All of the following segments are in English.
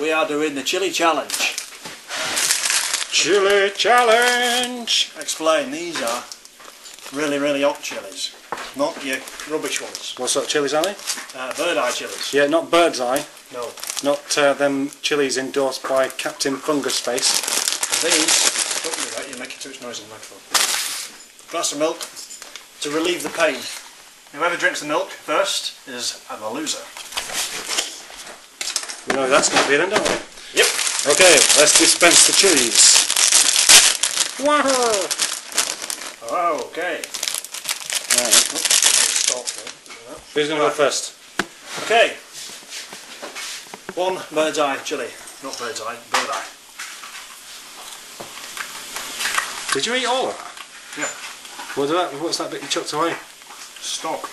we are doing the chili challenge. Chili challenge. Explain, these are really, really hot chilies, not your rubbish ones. What sort of chilies are they? Uh, bird eye chilies. Yeah, not bird's eye. No. Not uh, them chilies endorsed by Captain Fungus Face. These, don't do that, you're making too much noise in the microphone. Glass of milk to relieve the pain. Whoever drinks the milk first is the loser. Know who that's going to be then, don't we? Yep. Okay, let's dispense the chilies. Wow! Oh, okay. Right. Who's going to go first? Okay. One bird's eye chili. Not bird's eye, bird eye. Did you eat all of that? Yeah. What that, what's that bit you chucked away? Stock.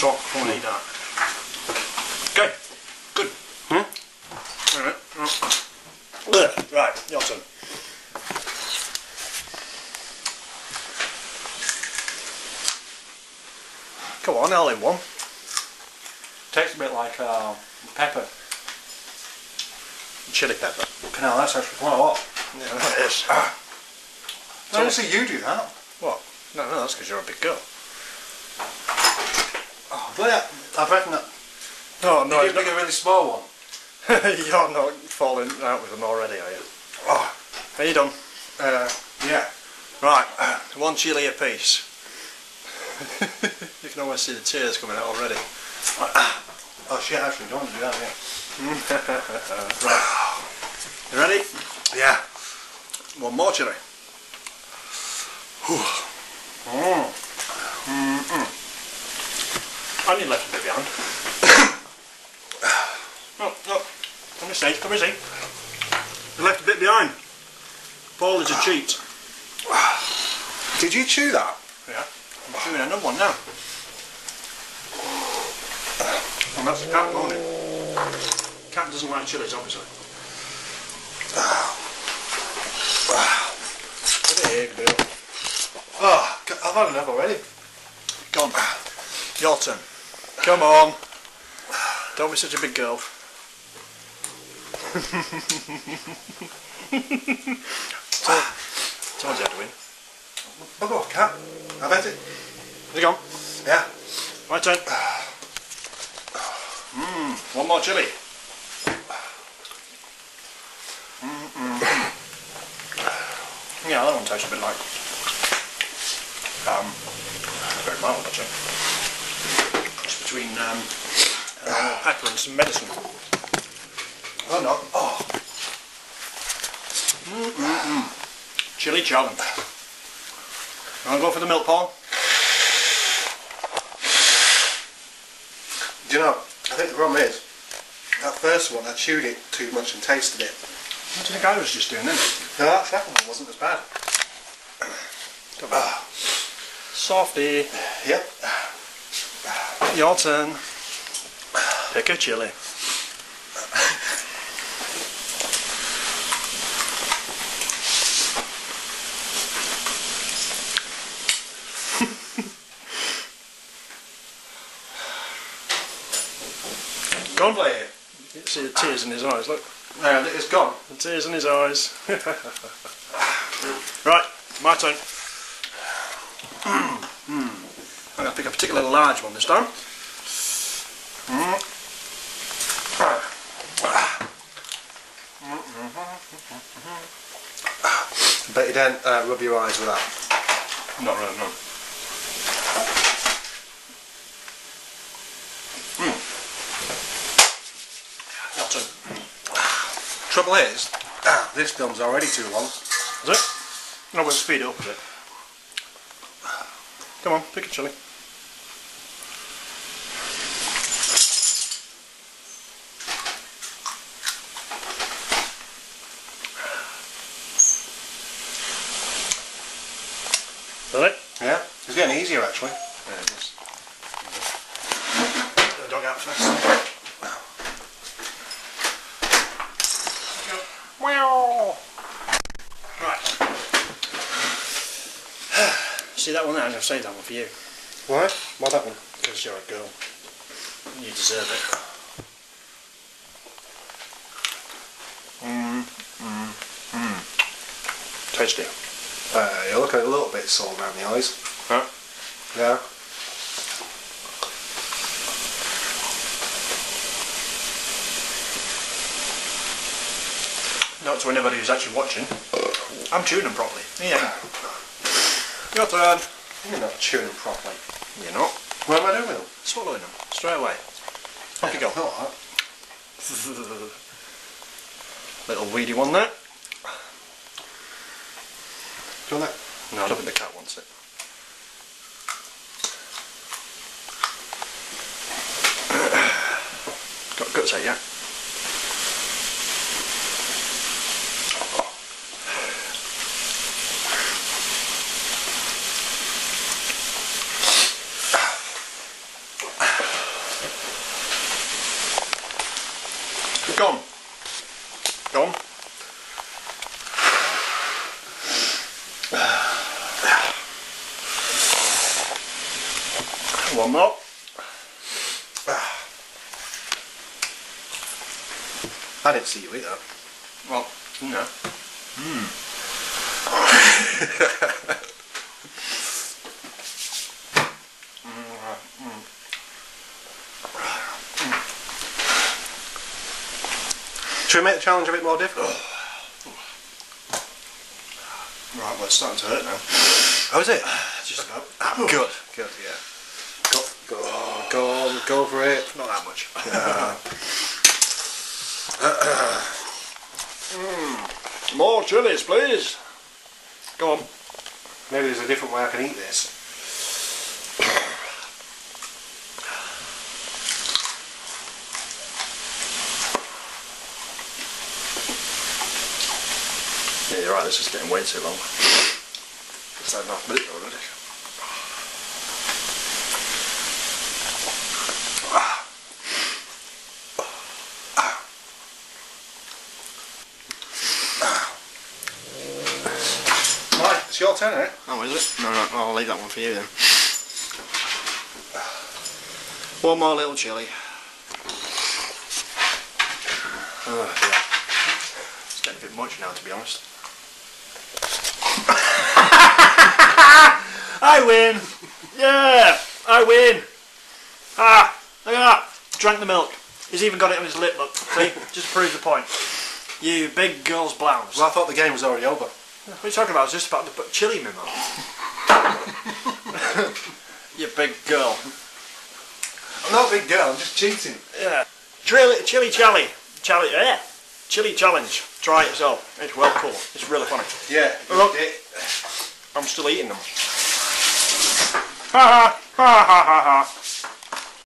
Stock, I want eat that. Okay, good. Hmm? Wait a minute. Oh. Ugh, Right, your turn. Come on, I'll in one. Tastes a bit like uh, pepper. Chili pepper. No, that's actually quite a lot. Yeah, that is. I don't see you do that. What? No, no, that's because you're a big girl. Oh, but I reckon that. No, no, you it's pick a really small one. you're not falling out with them already, are you? Oh, Are you done? uh, yeah. Right, one chili a piece. you can almost see the tears coming out already. Oh shit, actually, don't want to do that, yeah. right. You ready? Yeah. One more chili. Mm. Mm-mm. And you left a bit behind. no, no. Come and see, come see. You left a bit behind. Paul is a cheat. Did you chew that? Yeah. I'm chewing another one now. And that's the cat moaning. Cat doesn't like chilies, obviously. Get it here, Bill. Oh, I've had enough already. Go on. Your turn. Come on. Don't be such a big girl. Told, told you I'd win. Bug off, cat. I bet it. Here you go. Yeah. My turn. Mmm, one more chili. Mm-mm. Yeah, that one tastes a bit like um, very mild actually. It's between um, uh, pepper and some medicine. Oh no. Oh. Chili challenge. You want to go for the milk, Paul? Do you know, I think the problem is, that first one, I chewed it too much and tasted it. What do you think I was just doing then? No, that second one wasn't as bad. Ah, Softy. yep. Your turn. Pick a chili. Gone. Play it. You can see the tears in his eyes, look. No, it's gone. The tears in his eyes. right, my turn. Hmm. I'm going to pick a particularly large one this time. Mm. Bet you don't uh, rub your eyes with that. Not really, no. Mm. Your turn. Trouble is, ah, this film's already too long. Is it? No, we'll speed it up a bit. Come on, pick a chili. Got it? Yeah, it's getting easier actually. There it is. Get the dog out first. See that one there? I'm going to save that one for you. Why? Why that one? Because you're a girl. You deserve it. Mmm, mmm, mmm. Tasty. Uh, you look a little bit sore around the eyes. Huh? Yeah. Not to anybody who's actually watching. I'm chewing them properly. Yeah. Your turn. You're not chewing them properly. You're not. What am I doing with them? Swallowing them straight away. Off you go. Little weedy one there. Do you want that? No, I don't think the cat wants it. Got guts out, yeah? Gone. Gone. One more. I didn't see you eat that. Well, no. Should we make the challenge a bit more difficult? Right, well, it's starting to hurt now. Oh, is it? Just about. Good. Good, yeah. Go, go, go, on, go for it. Not that much. Mm. More chilies, please. Go on. Maybe there's a different way I can eat this. Right. This is getting way too long. It's had enough minute already. Right, it's your turn, eh? Oh, is it? No, no, I'll leave that one for you then. One more little chili. Oh, yeah. It's getting a bit much now, to be honest. I win! Yeah! I win! Ah! Look at that! Drank the milk. He's even got it on his lip, look. See? Just proves the point. You big girl's blouse. Well, I thought the game was already over. What are you talking about? I was just about to put chili in my mouth. you big girl. I'm not a big girl, I'm just cheating. Yeah. Chili, chili chally. Chally, yeah. Chili challenge. Try it yourself. It's well cool. It's really funny. Yeah. Look. it- I'm still eating them. Ha ha ha ha ha ha.